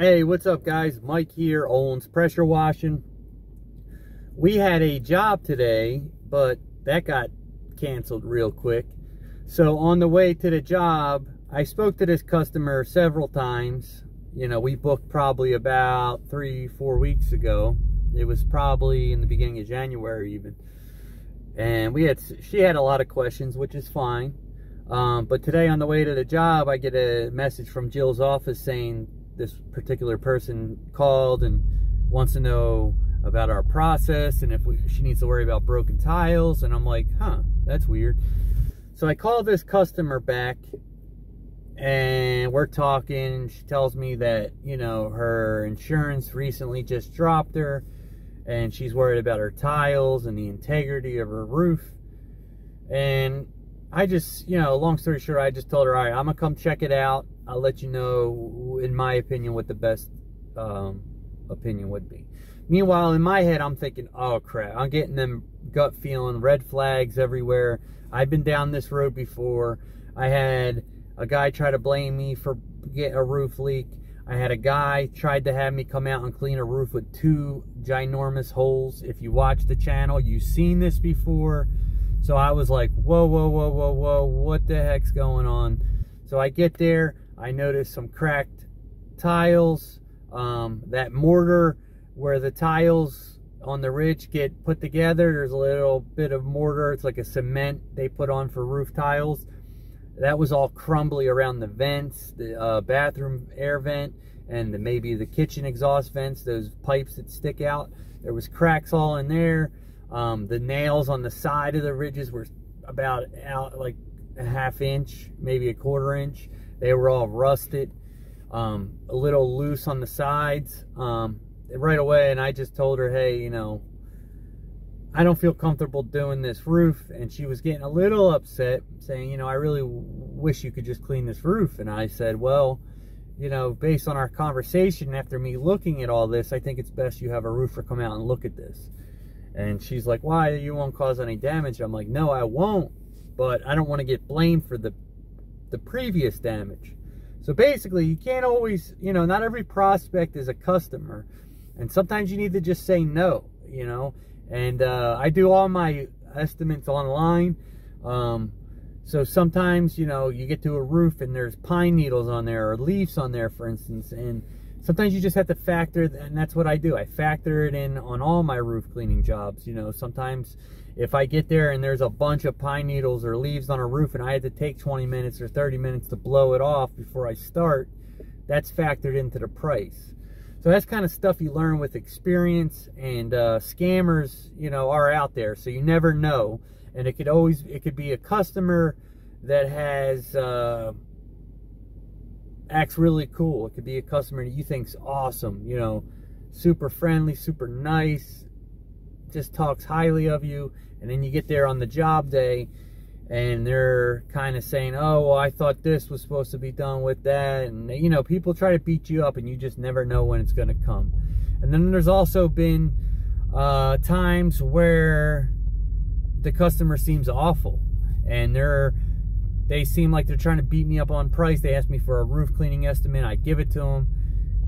Hey, what's up guys? Mike here, Oleyn's Pressure Washing. We had a job today, but that got canceled real quick. So on the way to the job, I spoke to this customer several times. You know, we booked probably about three, four weeks ago. It was probably in the beginning of January even. And we had, she had a lot of questions, which is fine. Um, but today on the way to the job, I get a message from Jill's office saying this particular person called and wants to know about our process and if we, she needs to worry about broken tiles. And I'm like, huh, that's weird. So I call this customer back and we're talking. She tells me that, you know, her insurance recently just dropped her and she's worried about her tiles and the integrity of her roof. And I just, you know, long story short, I just told her, all right, I'm gonna come check it out. I'll let you know, in my opinion, what the best um, opinion would be. Meanwhile, in my head, I'm thinking, oh crap, I'm getting them gut feeling, red flags everywhere. I've been down this road before. I had a guy try to blame me for getting a roof leak. I had a guy tried to have me come out and clean a roof with two ginormous holes. If you watch the channel, you've seen this before. So I was like, whoa, whoa, whoa, whoa, whoa, what the heck's going on? So I get there, I noticed some cracked tiles, um, that mortar where the tiles on the ridge get put together, there's a little bit of mortar, it's like a cement they put on for roof tiles. That was all crumbly around the vents, the uh, bathroom air vent, and the, maybe the kitchen exhaust vents, those pipes that stick out. There was cracks all in there. Um, the nails on the side of the ridges were about out like a half inch, maybe a quarter inch. They were all rusted, um, a little loose on the sides um, right away. And I just told her, hey, you know, I don't feel comfortable doing this roof. And she was getting a little upset, saying, you know, I really wish you could just clean this roof. And I said, well, you know, based on our conversation after me looking at all this, I think it's best you have a roofer come out and look at this. And she's like, why? You won't cause any damage. I'm like, no, I won't. But I don't want to get blamed for the, the previous damage. So basically, you can't always, you know, not every prospect is a customer. And sometimes you need to just say no, you know. And uh, I do all my estimates online. Um, so sometimes, you know, you get to a roof and there's pine needles on there or leaves on there, for instance. And sometimes you just have to factor, and that's what I do. I factor it in on all my roof cleaning jobs. You know, sometimes if I get there and there's a bunch of pine needles or leaves on a roof and I had to take 20 minutes or 30 minutes to blow it off before I start, that's factored into the price. So that's kind of stuff you learn with experience and uh, scammers, you know, are out there. So you never know. And it could always, it could be a customer that has, uh, acts really cool. It could be a customer that you think's awesome, you know, super friendly, super nice, just talks highly of you, and then you get there on the job day and they're kind of saying, "Oh, well, I thought this was supposed to be done with that," and you know, people try to beat you up, and you just never know when it's going to come. And then there's also been uh, times where the customer seems awful, and they're they seem like they're trying to beat me up on price. They ask me for a roof cleaning estimate. I give it to them.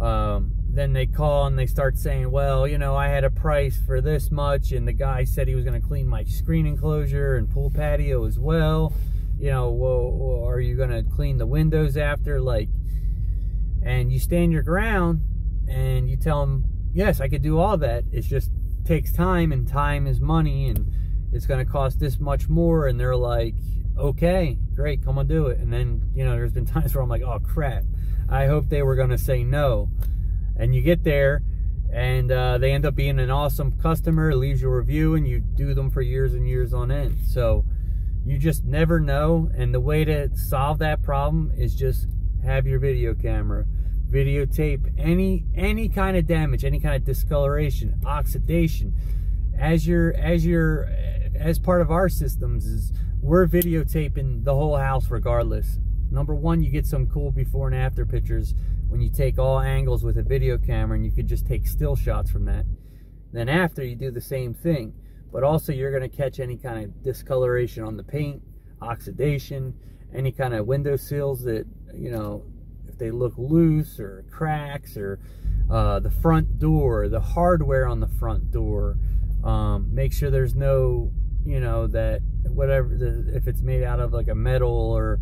Um, then they call and they start saying, well, you know, I had a price for this much, and the guy said he was going to clean my screen enclosure and pool patio as well. You know, well, are you going to clean the windows after? Like, and you stand your ground and you tell them, yes, I could do all that. It just takes time, and time is money, and it's going to cost this much more. And they're like, okay, great, come on do it. And then, you know, there's been times where I'm like, oh crap, I hope they were going to say no. And you get there and uh, they end up being an awesome customer, leaves you a review, and you do them for years and years on end. So you just never know. And the way to solve that problem is just have your video camera videotape any any kind of damage any kind of discoloration oxidation as your as your as part of our systems is we're videotaping the whole house regardless. Number one, you get some cool before and after pictures when you take all angles with a video camera and you could just take still shots from that. Then after, you do the same thing. But also, you're going to catch any kind of discoloration on the paint, oxidation, any kind of window sills that, you know, if if they look loose or cracks or uh, the front door, the hardware on the front door. Um, make sure there's no, you know, that whatever, the, if it's made out of like a metal or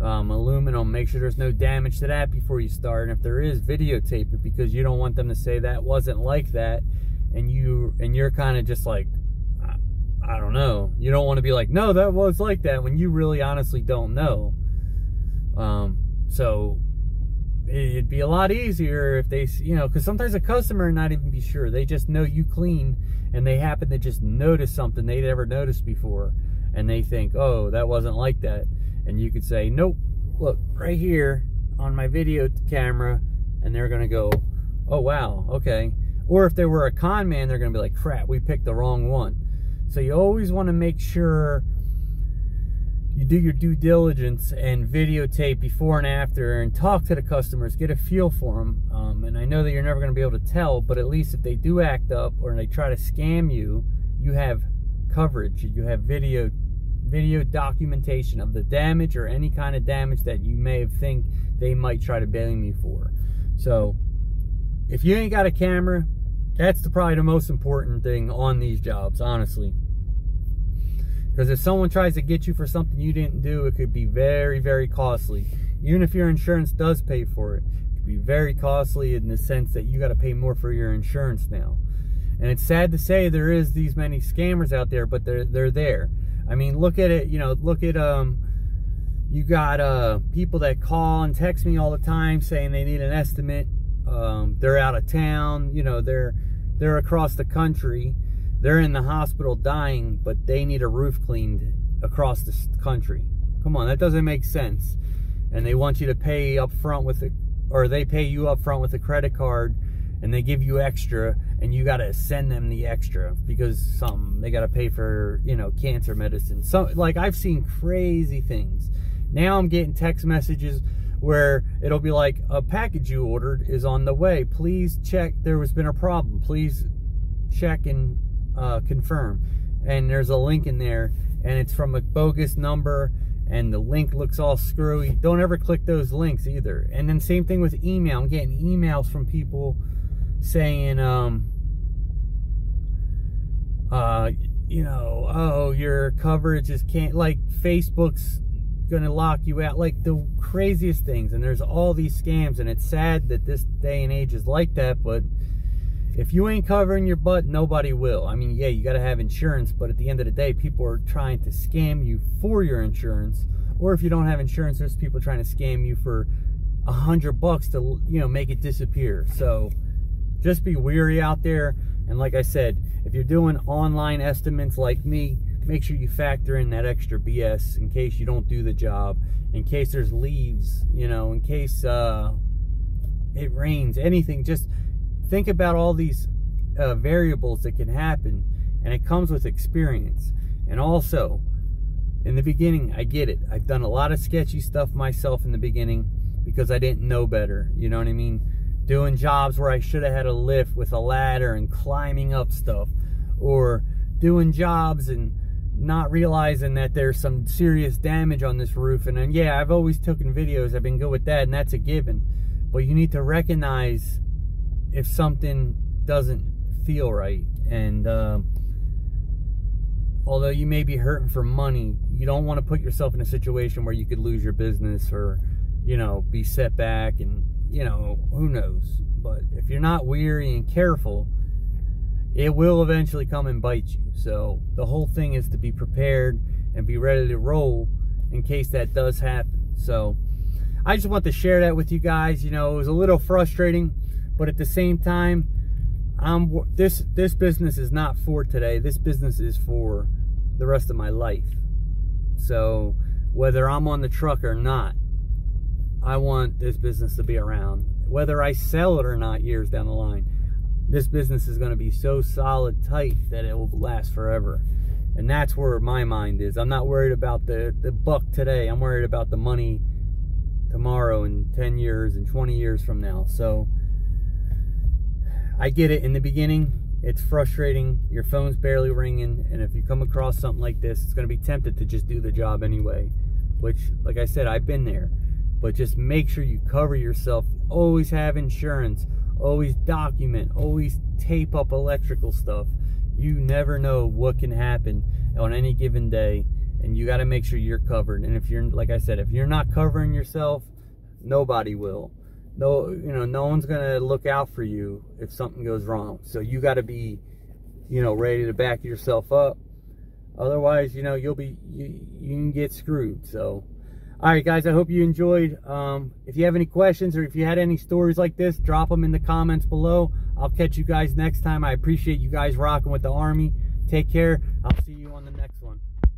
um, aluminum, make sure there's no damage to that before you start. And if there is, videotape it because you don't want them to say that wasn't like that. And you, and you're kind of just like, I don't know. You don't want to be like, no, that was like that when you really honestly don't know. Um, so it'd be a lot easier if they, you know, because sometimes a customer not even be sure. They just know you clean and they happen to just notice something they'd never noticed before. And they think, oh, that wasn't like that. And you could say, nope, look, right here on my video camera. And they're going to go, oh, wow, okay. Or if they were a con man, they're going to be like, crap, we picked the wrong one. So you always want to make sure you do your due diligence and videotape before and after and talk to the customers, get a feel for them. Um, and I know that you're never going to be able to tell, but at least if they do act up or they try to scam you, you have coverage. You have video video documentation of the damage or any kind of damage that you may have think they might try to blame you for. So if you ain't got a camera, that's the, probably the most important thing on these jobs, honestly. Because if someone tries to get you for something you didn't do, it could be very, very costly. Even if your insurance does pay for it, it could be very costly in the sense that you got to pay more for your insurance now. And it's sad to say there is these many scammers out there, but they're they're there. I mean, look at it. You know, look at um, you got uh people that call and text me all the time saying they need an estimate. Um, they're out of town. You know, they're they're across the country they're in the hospital dying, but they need a roof cleaned across the country. Come on, that doesn't make sense. And they want you to pay up front with it, or they pay you up front with a credit card, and they give you extra, and you got to send them the extra because some they got to pay for you know cancer medicine. So like I've seen crazy things. Now I'm getting text messages where it'll be like a package you ordered is on the way. Please check. There has been a problem. Please check and uh, confirm. And there's a link in there, and it's from a bogus number, and the link looks all screwy. Don't ever click those links either. And then same thing with email. I'm getting emails from people saying, um, uh, you know, oh, your coverage is can't like Facebook's gonna lock you out, like the craziest things. And there's all these scams, and it's sad that this day and age is like that, but if you ain't covering your butt, nobody will. I mean, yeah, you got to have insurance, but at the end of the day, people are trying to scam you for your insurance. Or if you don't have insurance, there's people trying to scam you for a hundred bucks to, you know, make it disappear. So just be weary out there. And like I said, if you're doing online estimates like me, make sure you factor in that extra BS in case you don't do the job, in case there's leaves, you know, in case uh, it rains, anything. Just think about all these uh, variables that can happen, and it comes with experience. And also, in the beginning, I get it. I've done a lot of sketchy stuff myself in the beginning because I didn't know better. You know what I mean? Doing jobs where I should have had a lift with a ladder and climbing up stuff, or doing jobs and not realizing that there's some serious damage on this roof. And then, yeah, I've always taken videos. I've been good with that, and that's a given. But you need to recognize if something doesn't feel right. And uh, although you may be hurting for money, you don't want to put yourself in a situation where you could lose your business or, you know, be set back and, you know, who knows. But if you're not weary and careful, it will eventually come and bite you. So the whole thing is to be prepared and be ready to roll in case that does happen. So I just want to share that with you guys. You know, it was a little frustrating but at the same time i'm this this business is not for today. This business is for the rest of my life. So whether i'm on the truck or not i want this business to be around. Whether i sell it or not years down the line this business is going to be so solid tight that it will last forever. And that's where my mind is. I'm not worried about the the buck today. I'm worried about the money tomorrow and 10 years and 20 years from now. So I get it in the beginning. It's frustrating. Your phone's barely ringing. And if you come across something like this, it's going to be tempted to just do the job anyway. Which, like I said, I've been there. but just make sure you cover yourself. Always have insurance. Always document. Always tape up electrical stuff. You never know what can happen on any given day, and you got to make sure you're covered. And if you're, like I said, if you're not covering yourself, nobody will. No, you know, no one's gonna look out for you if something goes wrong. So you got to be, you know, ready to back yourself up. Otherwise, you know, you'll be you, you can get screwed. So all right guys i hope you enjoyed um, if you have any questions or if you had any stories like this drop them in the comments below i'll catch you guys next time i appreciate you guys rocking with the army take care i'll see you on the next one